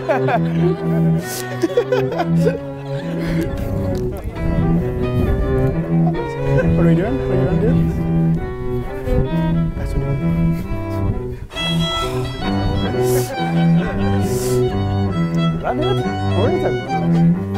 what are we doing? What are you doing? That's what Run it? Where is it?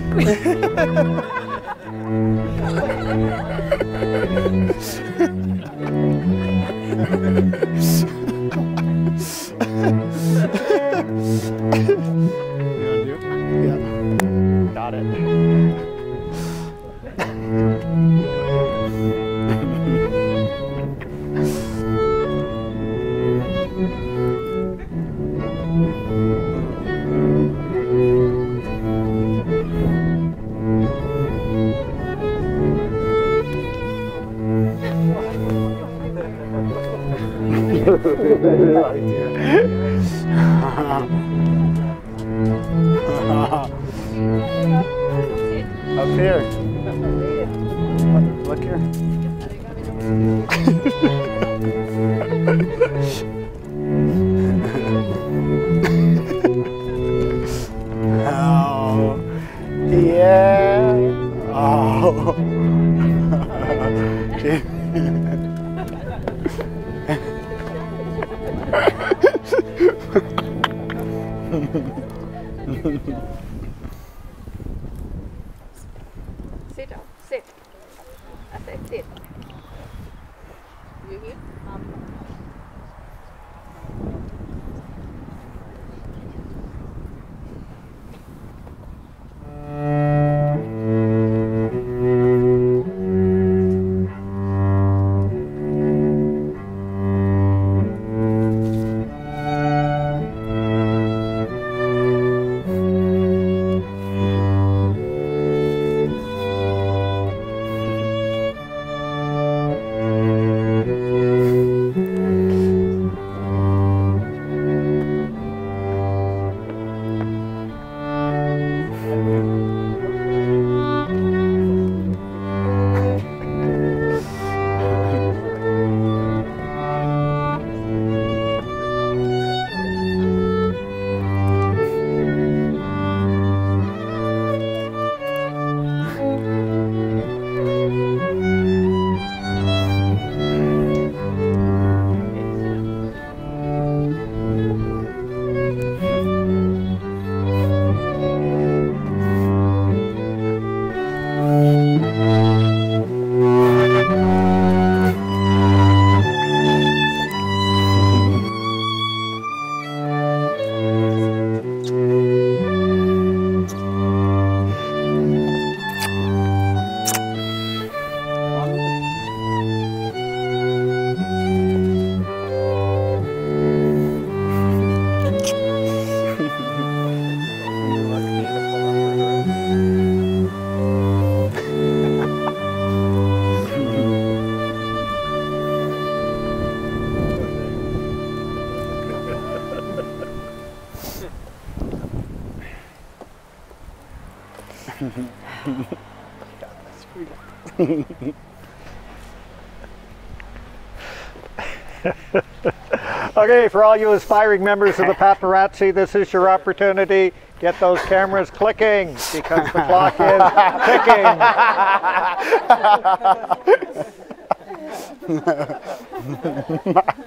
what? Up Okay, for all you aspiring members of the paparazzi, this is your opportunity. Get those cameras clicking because the clock is ticking.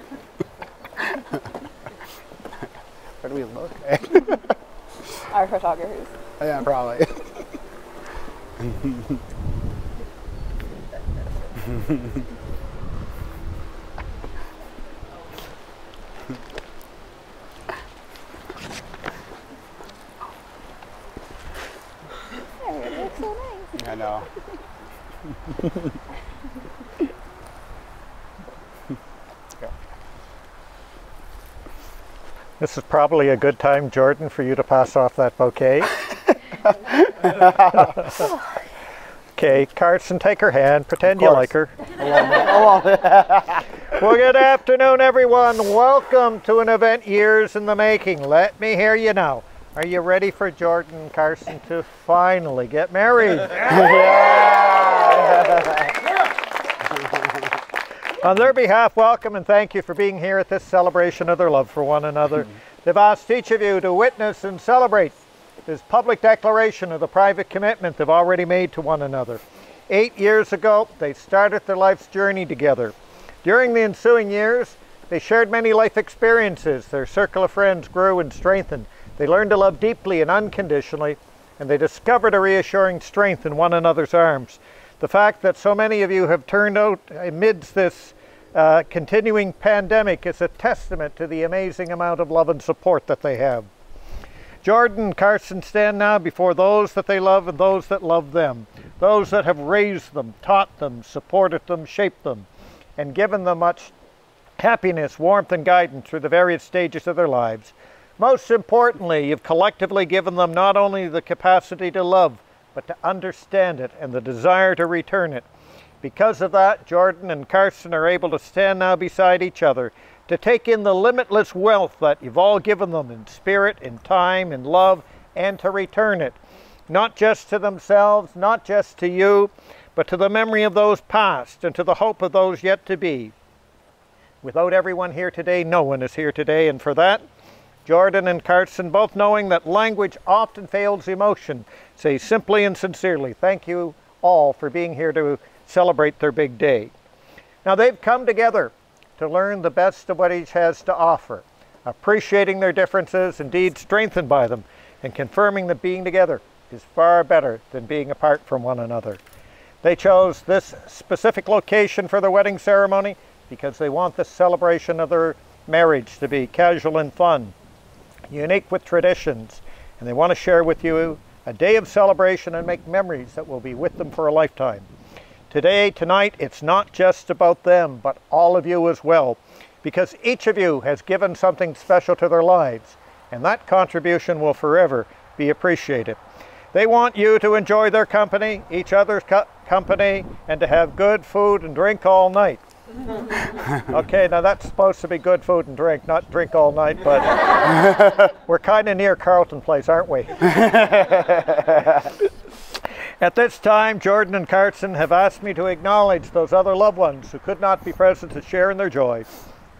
Where do we look? our photographers. yeah, probably. So nice. I know. This is probably a good time, Jordan, for you to pass off that bouquet. okay, Karsten, take her hand. Pretend you like her. Well, good afternoon, everyone. Welcome to an event years in the making. Let me hear you now. Are you ready for Jordan and Karsten to finally get married? On their behalf, welcome and thank you for being here at this celebration of their love for one another. Mm-hmm. They've asked each of you to witness and celebrate this public declaration of the private commitment they've already made to one another. Eight years ago, they started their life's journey together. During the ensuing years, they shared many life experiences. Their circle of friends grew and strengthened. They learned to love deeply and unconditionally, and they discovered a reassuring strength in one another's arms. The fact that so many of you have turned out amidst this uh, continuing pandemic is a testament to the amazing amount of love and support that they have. Jordan and Karsten stand now before those that they love and those that love them, those that have raised them, taught them, supported them, shaped them, and given them much happiness, warmth, and guidance through the various stages of their lives. Most importantly, you've collectively given them not only the capacity to love, but to understand it and the desire to return it. Because of that, Jordan and Karsten are able to stand now beside each other to take in the limitless wealth that you've all given them in spirit, in time, in love, and to return it. not just to themselves, not just to you, but to the memory of those past and to the hope of those yet to be. Without everyone here today, no one is here today, and for that, Jordan and Karsten, both knowing that language often fails emotion, say simply and sincerely, thank you all for being here to celebrate their big day. Now they've come together to learn the best of what each has to offer, appreciating their differences, indeed strengthened by them, and confirming that being together is far better than being apart from one another. They chose this specific location for their wedding ceremony because they want the celebration of their marriage to be casual and fun, unique with traditions, and they want to share with you a day of celebration and make memories that will be with them for a lifetime. Today, tonight, it's not just about them, but all of you as well, because each of you has given something special to their lives, and that contribution will forever be appreciated. They want you to enjoy their company, each other's co company, and to have good food and drink all night. okay, now that's supposed to be good food and drink, not drink all night, but we're kind of near Carleton Place, aren't we? At this time, Jordan and Karsten have asked me to acknowledge those other loved ones who could not be present to share in their joy,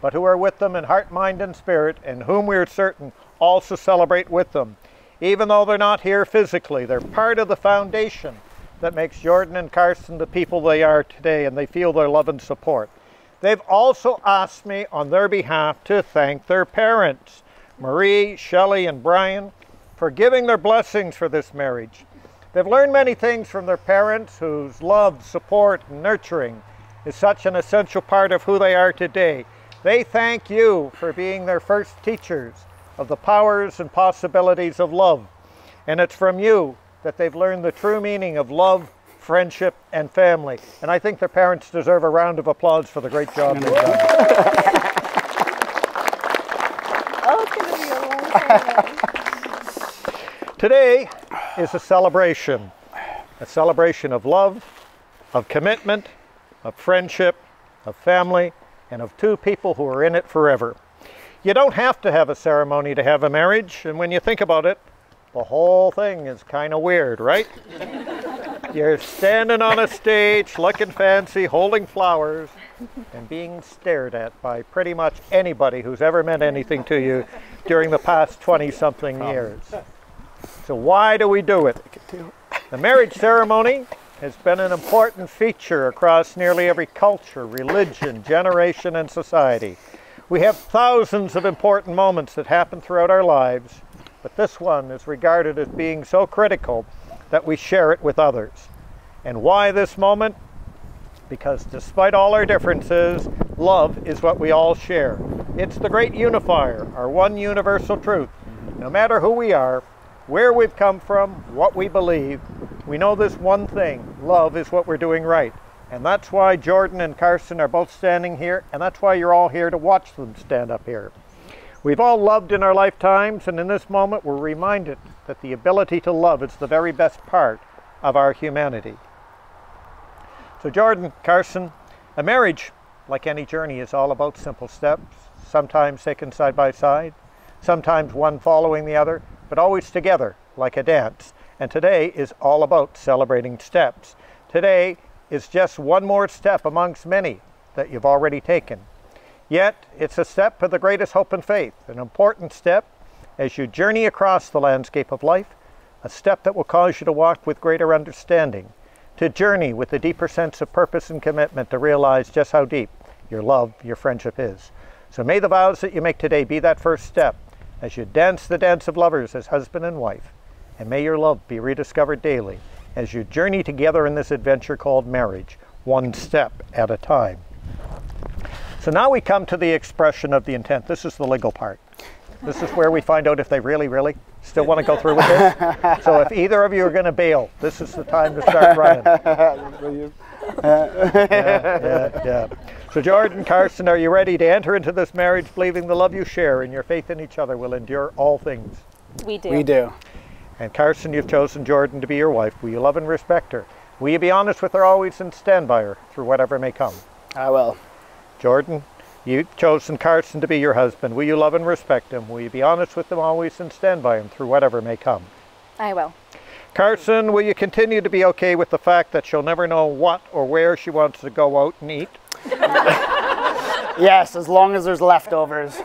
but who are with them in heart, mind, and spirit, and whom we are certain also celebrate with them. Even though they're not here physically, they're part of the foundation that makes Jordan and Karsten the people they are today, and they feel their love and support. They've also asked me on their behalf to thank their parents, Marie, Shelley, and Brian, for giving their blessings for this marriage. They've learned many things from their parents whose love, support, and nurturing is such an essential part of who they are today. They thank you for being their first teachers of the powers and possibilities of love. And it's from you that they've learned the true meaning of love, friendship, and family. And I think their parents deserve a round of applause for the great job they've done. Oh, it's gonna be a long ceremony. Today is a celebration, a celebration of love, of commitment, of friendship, of family, and of two people who are in it forever. You don't have to have a ceremony to have a marriage, and when you think about it, the whole thing is kind of weird, right? You're standing on a stage, looking fancy, holding flowers, and being stared at by pretty much anybody who's ever meant anything to you during the past 20 something years. So, why do we do it? The marriage ceremony has been an important feature across nearly every culture, religion, generation, and society. We have thousands of important moments that happen throughout our lives, but this one is regarded as being so critical that we share it with others. And why this moment? Because despite all our differences, love is what we all share. It's the great unifier, our one universal truth. No matter who we are, where we've come from, what we believe, we know this one thing love is what we're doing right. And that's why Jordan and Karsten are both standing here, and that's why you're all here to watch them stand up here. We've all loved in our lifetimes, and in this moment we're reminded that the ability to love is the very best part of our humanity. So, Jordan, Karsten, a marriage, like any journey, is all about simple steps, sometimes taken side by side, sometimes one following the other, but always together, like a dance. And today is all about celebrating steps. Today is just one more step amongst many that you've already taken. Yet, it's a step of the greatest hope and faith, an important step as you journey across the landscape of life, a step that will cause you to walk with greater understanding, to journey with a deeper sense of purpose and commitment to realize just how deep your love, your friendship is. So may the vows that you make today be that first step as you dance the dance of lovers as husband and wife. And may your love be rediscovered daily as you journey together in this adventure called marriage, one step at a time. So now we come to the expression of the intent. This is the legal part. This is where we find out if they really, really still want to go through with this. So if either of you are going to bail, this is the time to start running. yeah, yeah. So Jordan, Karsten, are you ready to enter into this marriage believing the love you share and your faith in each other will endure all things? We do. We do. And Karsten, you've chosen Jordan to be your wife. Will you love and respect her? Will you be honest with her always and stand by her through whatever may come? I will. Jordan, you've chosen Karsten to be your husband. Will you love and respect him? Will you be honest with him always and stand by him through whatever may come? I will. Karsten, will you continue to be okay with the fact that she'll never know what or where she wants to go out and eat? Yes, as long as there's leftovers.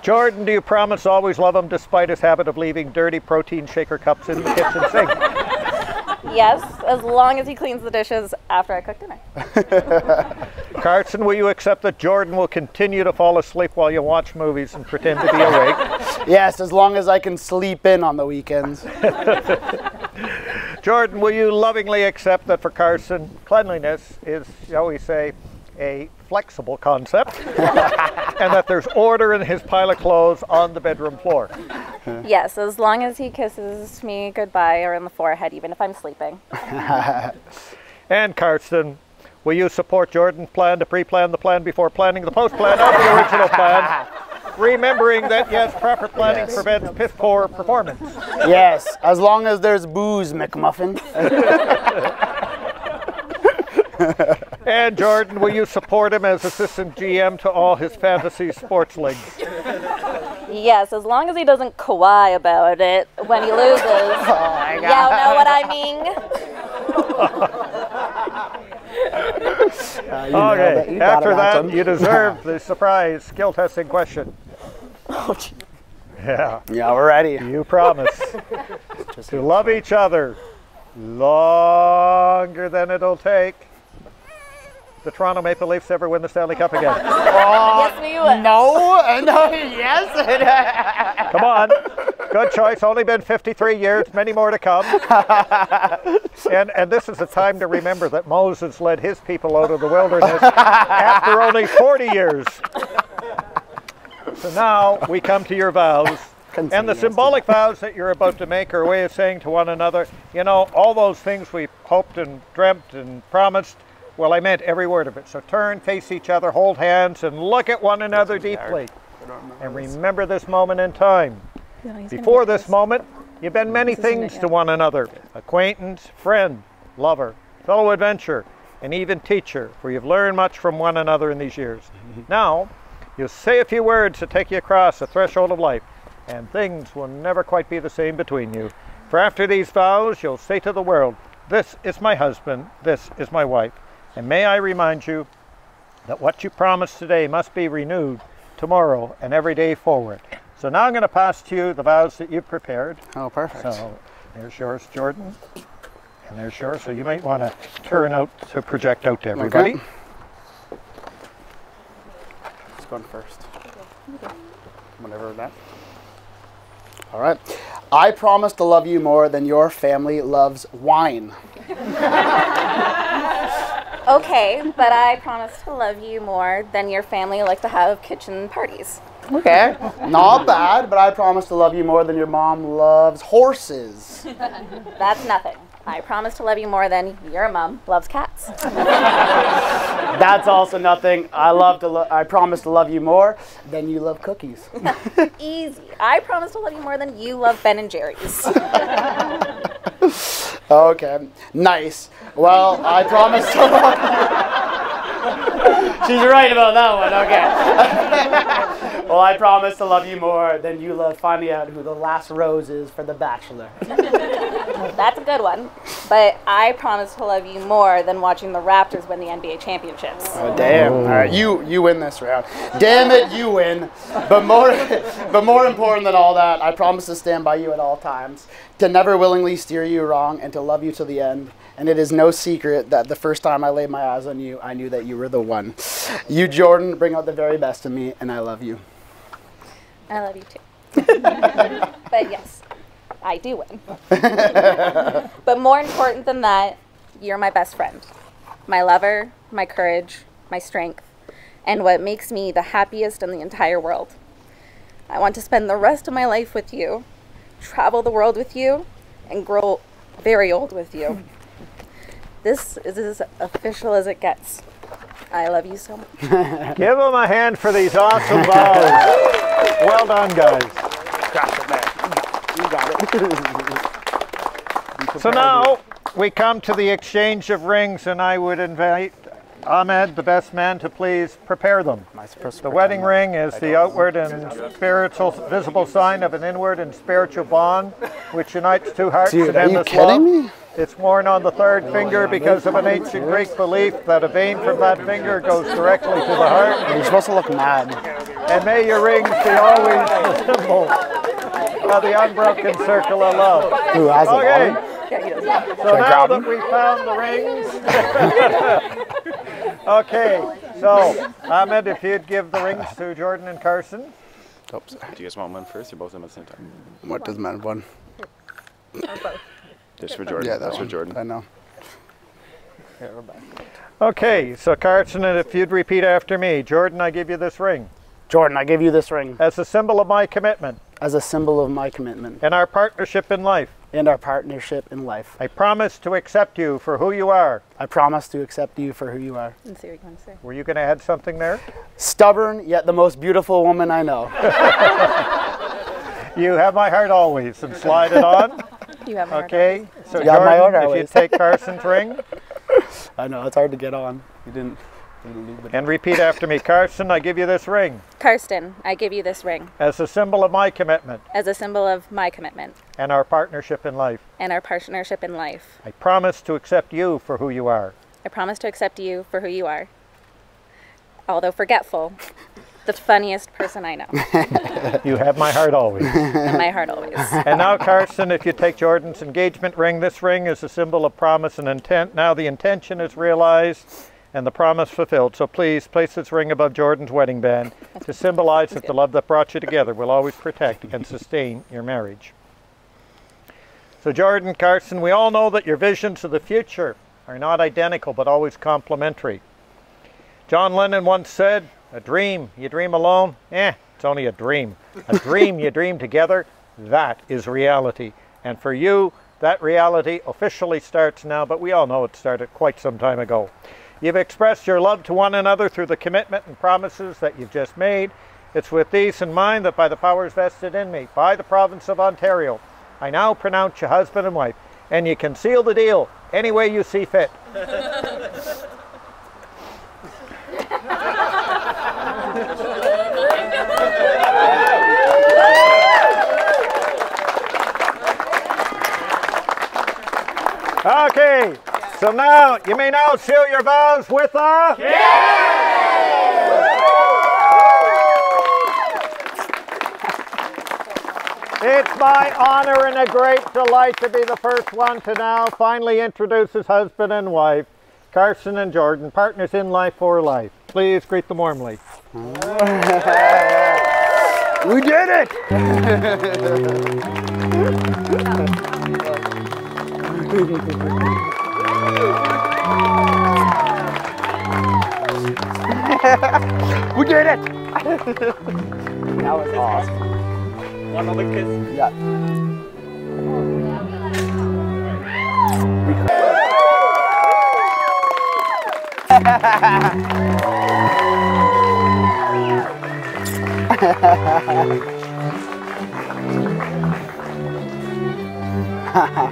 Jordan, do you promise always love him despite his habit of leaving dirty protein shaker cups in the kitchen sink? Yes, as long as he cleans the dishes after I cook dinner. Karsten, will you accept that Jordan will continue to fall asleep while you watch movies and pretend to be awake? Yes, as long as I can sleep in on the weekends. Jordan, will you lovingly accept that for Karsten, cleanliness is, shall we say, a flexible concept, and that there's order in his pile of clothes on the bedroom floor? yes, as long as he kisses me goodbye or in the forehead, even if I'm sleeping. And Karsten, will you support Jordan's plan to pre-plan the plan before planning the post-plan of the original plan? Remembering that yes, proper planning Yes. prevents piss poor performance. Yes, as long as there's booze, McMuffin. And Jordan, will you support him as assistant GM to all his fantasy sports leagues? Yes, as long as he doesn't kawaii about it when he loses. Oh my Y'all know what I mean? Uh, you. Okay, You got after that, Anton. you deserve the surprise skill testing question. Oh, Yeah, Yeah, we're ready. you promise to love each other longer than it'll take the Toronto Maple Leafs ever win the Stanley Cup again. yes, we will. No, uh, no, yes. Come on. Good choice. Only been 53 years, many more to come. And, and this is a time to remember that Moses led his people out of the wilderness after only 40 years. So now we come to your vows. And the symbolic vows that you're about to make are a way of saying to one another, you know, all those things we hoped and dreamt and promised, well, I meant every word of it. So turn, face each other, hold hands, and look at one another deeply. And remember this moment in time. Before this moment, you've been many This isn't it things to one another acquaintance, friend, lover, fellow adventurer, and even teacher, for you've learned much from one another in these years. Now, you'll say a few words to take you across the threshold of life, and things will never quite be the same between you. For after these vows, you'll say to the world, This is my husband, this is my wife. And may I remind you that what you promised today must be renewed tomorrow and every day forward. So now I'm going to pass to you the vows that you've prepared. Oh, perfect. So there's yours, Jordan, and there's yours. So you might want to turn out to project out to everybody. Okay. Who's going first? Whatever that. All right. I promise to love you more than your family loves wine. Okay, but I promise to love you more than your family like to have kitchen parties. Okay. Not bad, but I promise to love you more than your mom loves horses. That's nothing. I promise to love you more than your mom loves cats. That's also nothing. I love to. Lo- I promise to love you more than you love cookies. Easy. I promise to love you more than you love Ben and Jerry's. Okay. Nice. Well, I promise to. She's right about that one. Okay. well, I promise to love you more than you love finding out who the last rose is for The Bachelor. That's a good one. But I promise to love you more than watching the Raptors win the NBA championships. Oh, damn. All right, you you win this round. Damn it, you win. But more but more important than all that, I promise to stand by you at all times, to never willingly steer you wrong, and to love you to the end. And it is no secret that the first time I laid my eyes on you, I knew that you were the one. You, Jordan, bring out the very best in me, and I love you. I love you too. but yes, I do win. but more important than that, you're my best friend, my lover, my courage, my strength, and what makes me the happiest in the entire world. I want to spend the rest of my life with you, travel the world with you, and grow very old with you. This is as official as it gets. I love you so much. Give them a hand for these awesome vows. well done, guys. Got it, man. You got it. So now we come to the exchange of rings, and I would invite Ahmed, the best man to please prepare them. Am I supposed to The wedding ring is the outward and spiritual, visible sign of an inward and spiritual bond which unites two hearts Dude, in are you endless kidding love. me? It's worn on the third oh, finger because of an ancient Greek belief that a vein from that finger goes directly to the heart. You're supposed to look mad. And may your rings be always the symbol of the unbroken circle of love. Who has it Okay. on? Yeah, he does. So now that them? we found the rings. okay, so Ahmed, if you'd give the rings to Jordan and Karsten. Oops. Do you guys want one first or both of them at the same time? What does matter? One. Oh, this for Jordan. Yeah, That's for. Jordan. I know. Okay, so Karsten, if you'd repeat after me, Jordan, I give you this ring Jordan, I give you this ring as a symbol of my commitment as a symbol of my commitment and our partnership in life. And our partnership in life. I promise to accept you for who you are. I promise to accept you for who you are. Let's see what you want to say. Were you going to add something there? Stubborn, yet the most beautiful woman I know. You have my heart always, and slide it on. You have my heart. Okay, so You have my heart Jordan, if you take Karsten's ring I know, it's hard to get on. You didn't. You didn't lube it. and repeat after me, Karsten, I give you this ring Karsten, I give you this ring as a symbol of my commitment as a symbol of my commitment and our partnership in life. and our partnership in life. I promise to accept you for who you are. I promise to accept you for who you are. Although forgetful, the funniest person I know. You have my heart always. and my heart always. and now, Karsten, if you take Jordan's engagement ring, this ring is a symbol of promise and intent. Now the intention is realized and the promise fulfilled. So please place this ring above Jordan's wedding band to symbolize that the love that brought you together will always protect and sustain your marriage. So, Jordan, Karsten, we all know that your visions of the future are not identical but always complementary. John Lennon once said, A dream you dream alone, eh, it's only a dream. A dream you dream together, that is reality. And for you, that reality officially starts now, but we all know it started quite some time ago. You've expressed your love to one another through the commitment and promises that you've just made. It's with these in mind that by the powers vested in me, by the province of Ontario, I now pronounce you husband and wife, and you can seal the deal any way you see fit. Okay, so now you may now seal your vows with a. It's my honor and a great delight to be the first one to now finally introduce his husband and wife, Karsten and Jordan, partners in life for life. Please greet them warmly. We did it! we did it! that was awesome. One other kiss. Yeah.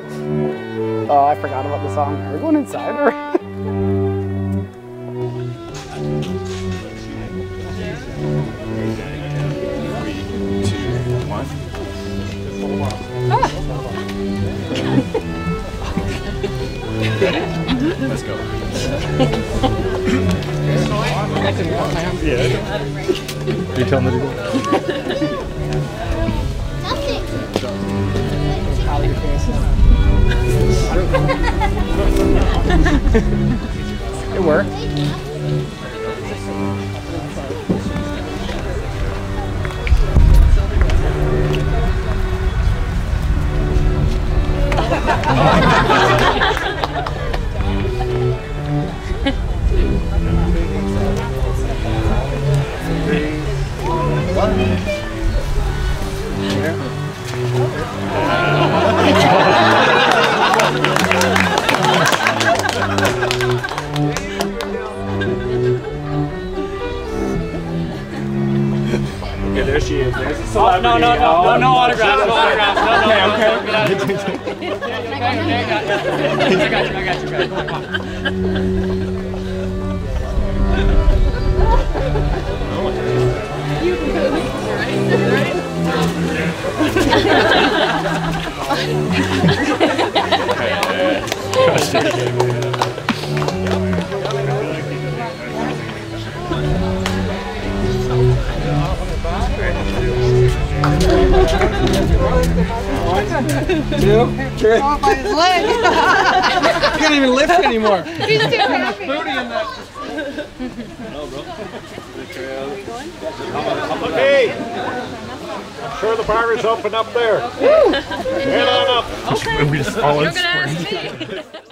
oh, I forgot about the song. Are We're going inside or? Let's go. You telling me to go. Ha ha ha. I got you, I got you, guys. Come. You go next, right? Thank you. One, two, three. Throw his leg. he can't even lift anymore. He's too happy. Booty in that. Hey! I'm sure the bar is open up there. Woo! Head on up. Okay. You're gonna ask me.